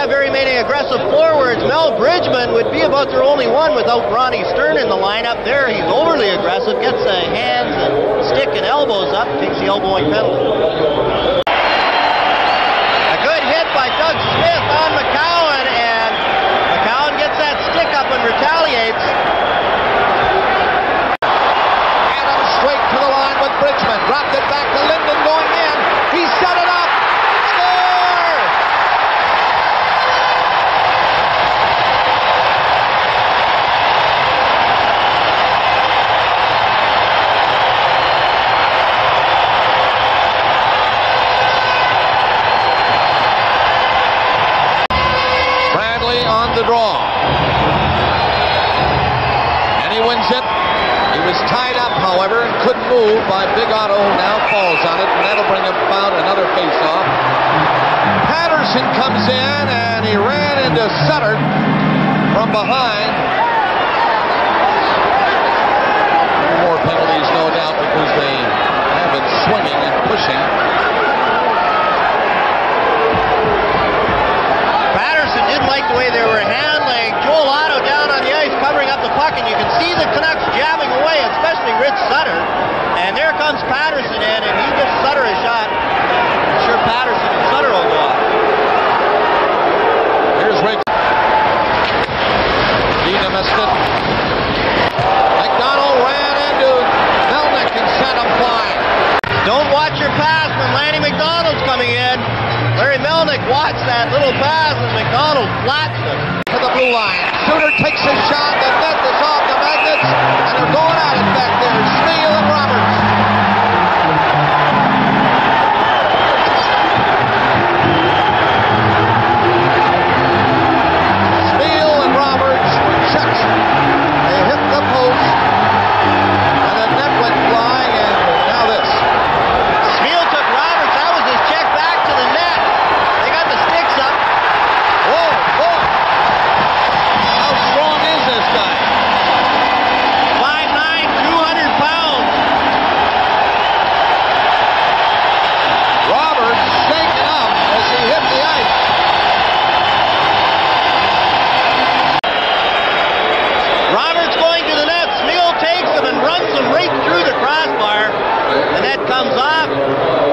have very many aggressive forwards. Mel Bridgman would be about their only one without Ronnie Stern in the lineup. There, he's overly aggressive, gets the hands and stick and elbows up, takes the elbowing penalty. On the draw. And he wins it. He was tied up, however, and couldn't move by Big Otto, who now falls on it, and that'll bring about another face-off. Patterson comes in, and he ran into Sutter from behind. contested. McDonald ran into Melnyk and sent him flying. Don't watch your pass when Lanny McDonald's coming in. Larry Melnyk watched that little pass and McDonald flats it to the blue line. Shooter takes his shot. The net is off the magnets, and they're going at it back there. comes off.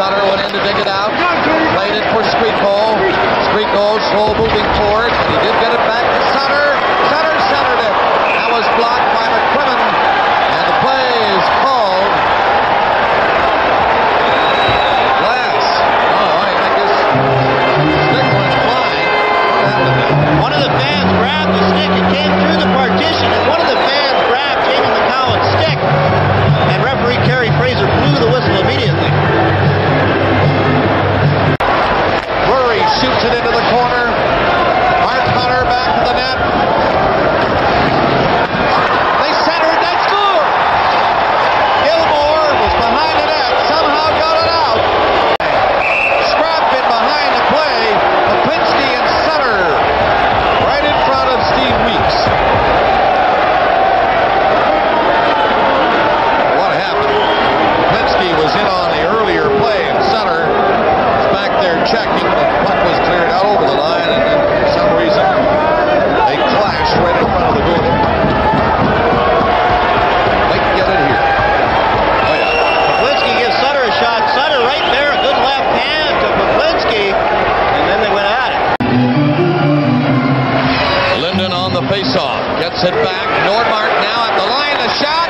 Sutter went in to dig it out. Played it for Skriko. Skriko slow moving forward, and he did get it back to Sutter. Sutter centered it. That was blocked by McCrimmon, and the play is called. Glass. Oh, I think this stick went flying. One of the fans grabbed the stick and came through. faceoff. Gets it back. Nordmark now at the line. The shot.